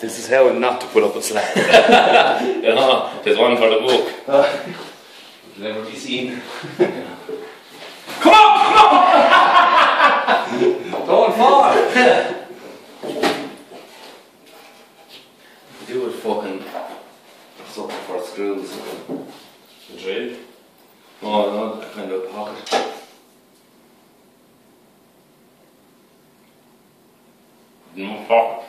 This is how not to put up a slap. you know, there's one for the book. Never be seen. Come on, come on! Don't fall! Do it fucking something for screws. The drill. Oh no, that kind of pocket. No pocket.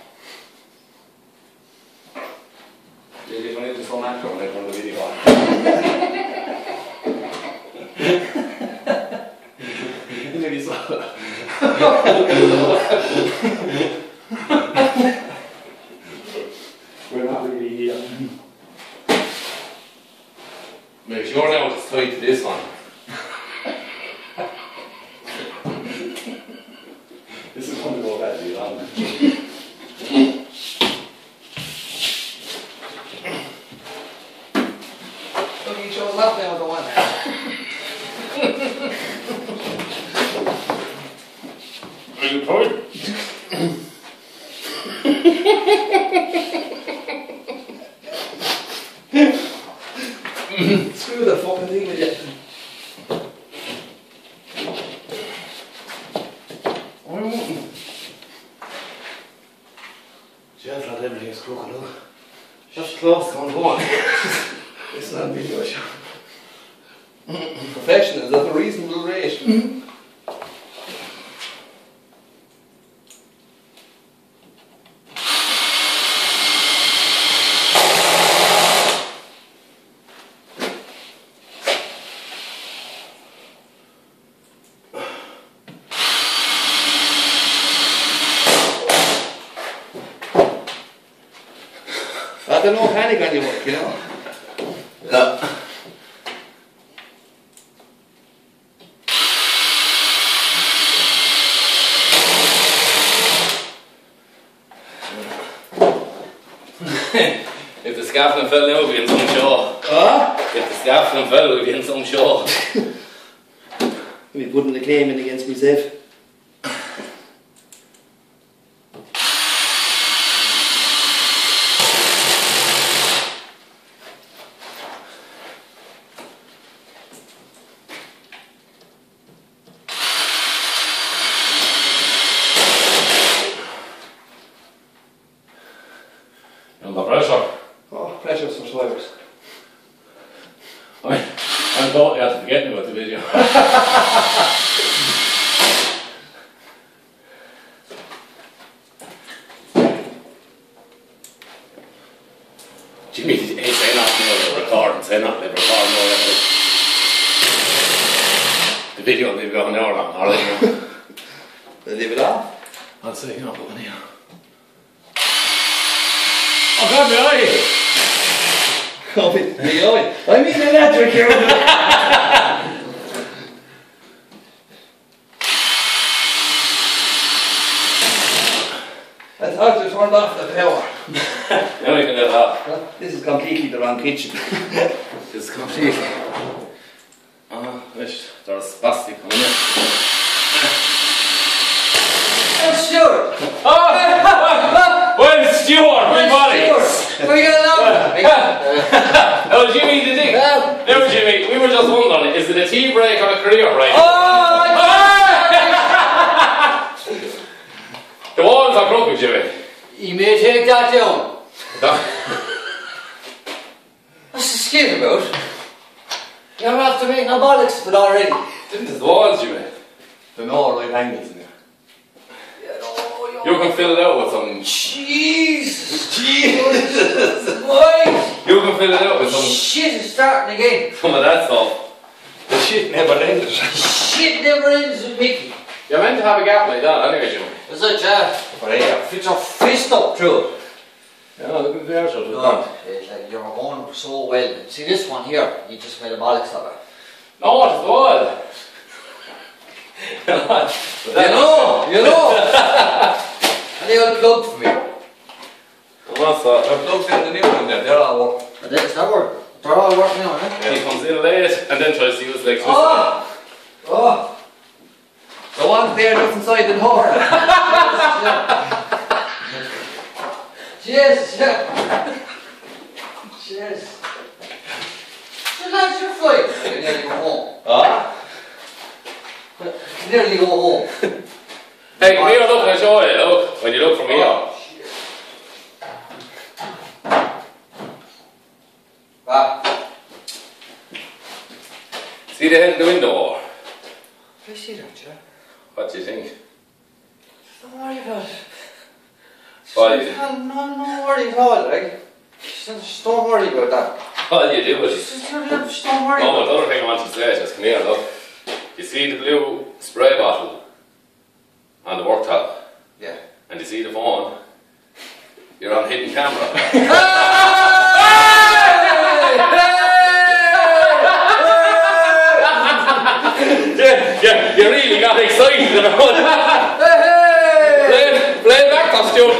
Did you find it so natural when I turned the video on? Nearly saw We're not really here. Make sure now it's tight to this one. This is going to go badly wrong. Look, he shows up now, the one. Are you tight? Screw the fucking thing with you. Just not everything's crooked, look. Just close, come on. it's not video shot. Professionals at a reasonable rate. I don't know panic on your work, you know. Yeah. If the scaffolding fell now, we'd be in some show. Huh? If the scaffolding fell, we'd be in some show. Be pressure survivors. I, I'm totally after forgetting about the video. Jimmy, hey, say not no let record, say not let record, no let it. The video will be going hour long, alright? They leave it off. I'll say, you know, but here. Oh God, my eye! Oh, me, me, oh, I mean electric here. I thought you turned off the power. Now you it off. Well, This is completely the wrong kitchen. It's completely. Ah, wish there's spastic on it. Oh, Stuart! Oh! Well, Stuart, my body! Stuart! You going now? Oh, Jimmy, the thing. Yeah. No, Jimmy, we were just wondering, is it a tea break or a career break? Oh, The walls are crooked, Jimmy. You may take that down. No. What's the skin about? You're after making a bollocks but it already. Didn't the walls, Jimmy? The no right angles in there. You can fill it out with some. Jesus! Jesus! Why? You can fill it out with some. Shit is starting again. Some of that stuff. The shit never ended. Shit never ends with Mickey. You're meant to have a gap like that, anyway, Jimmy. Is it, yeah? For air. Fit your fist up through it. Yeah, look at the air shot. God, it's like you're going so well. See this one here, you just made a bollocks of it. No, it's the wall. You know, you know. and they all plug for me. What's that? The plugs in the new one there, they're all working. But that's that work. They're all working now, eh? He comes in late and then tries to use electricity. Oh! Oh! The one there just inside the door. Jesus, yeah. Cheers. So lads, you're fine. You can nearly go home. Ah? You nearly go home. Hey, come here, look, I'll show you, look. When you look from here. Ah, See the head of the window? I see that, yeah. What do you think? Don't worry about it. What is it? No, no, no worry at all, like. Just, don't worry about that. What do you do with it? Just, just don't worry Oh, about the other thing I want to say is just come here, look. You see the blue spray bottle in camera. hey! Hey! yeah, yeah, you really got excited about it. Play, play back that Stuart